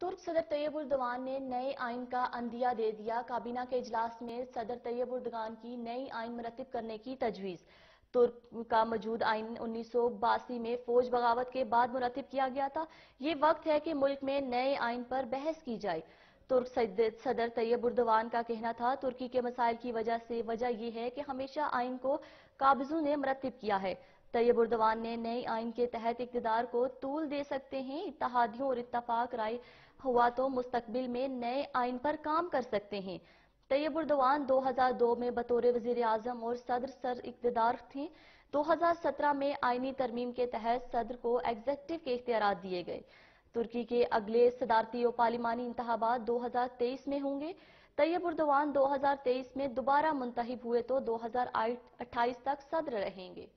तुर्क सदर तैयब उर्दवान ने नए आइन का अंदिया दे दिया। काबीना के इजलास में सदर तैयब उर्दवान की नई आइन मुरतब करने की तजवीज़। तुर्क का मौजूद आइन उन्नीस सौ बासी में फौज बगावत के बाद मुरतब किया गया था। ये वक्त है कि मुल्क में नए आइन पर बहस की जाए। तुर्क सदर तैयब उर्दवान का कहना था, तुर्की के मसाइल की वजह से वजह यह है कि हमेशा आइन को काबजों ने मरतब किया है। तैयब उर्दवान ने नए आइन के तहत इकतदार को तूल दे सकते हैं। इतिहादियों और इतफाक राय हुआ तो मुस्तबिल में नए आइन पर काम कर सकते हैं। तैयब उर्दवान 2002 में बतौर वज़ीर आज़म और सदर सर इकतदार थे। 2017 में आइनी तरमीम के तहत सदर को एग्जेक्टिव के इख्तियार दिए गए। तुर्की के अगले सदारती और पार्लिमानी इंतबात 2023 में होंगे। तैयब उर्दवान 2023 में दोबारा मुंतब हुए तो 2028 तक सदर रहेंगे।